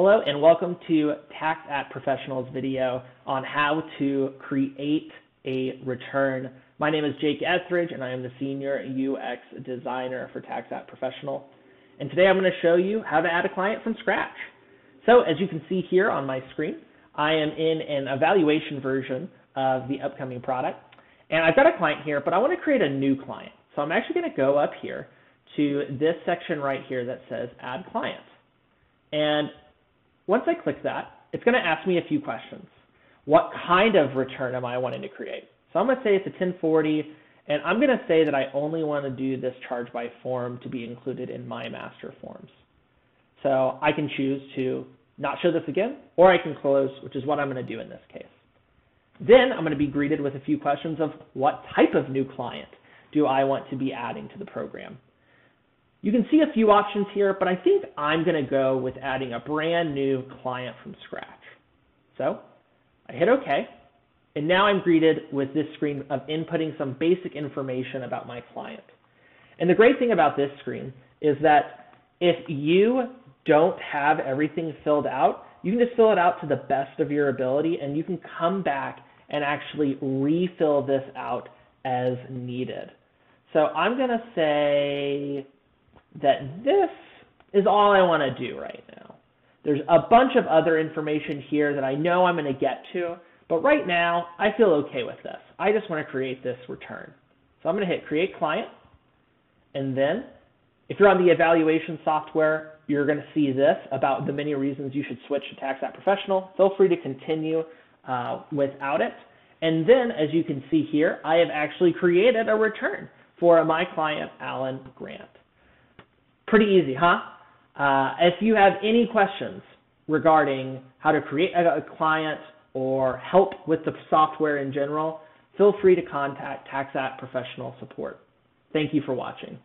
Hello and welcome to Tax App Professionals video on how to create a return. My name is Jake Etheridge and I am the Senior UX Designer for TaxAct Professional. And today I'm going to show you how to add a client from scratch. So as you can see here on my screen, I am in an evaluation version of the upcoming product. And I've got a client here, but I want to create a new client. So I'm actually going to go up here to this section right here that says Add Client. And once I click that, it's going to ask me a few questions. What kind of return am I wanting to create? So I'm going to say it's a 1040, and I'm going to say that I only want to do this charge by form to be included in my master forms. So I can choose to not show this again, or I can close, which is what I'm going to do in this case. Then I'm going to be greeted with a few questions of what type of new client do I want to be adding to the program. You can see a few options here, but I think I'm going to go with adding a brand new client from scratch. So I hit OK, and now I'm greeted with this screen of inputting some basic information about my client. And the great thing about this screen is that if you don't have everything filled out, you can just fill it out to the best of your ability and you can come back and actually refill this out as needed. So I'm going to say that this is all I want to do right now. There's a bunch of other information here that I know I'm going to get to, but right now I feel okay with this. I just want to create this return. So I'm going to hit create client, and then if you're on the evaluation software, you're going to see this about the many reasons you should switch to TaxAct Professional. Feel free to continue uh, without it. And then, as you can see here, I have actually created a return for my client, Alan Grant. Pretty easy, huh? Uh, if you have any questions regarding how to create a, a client or help with the software in general, feel free to contact TaxAct Professional Support. Thank you for watching.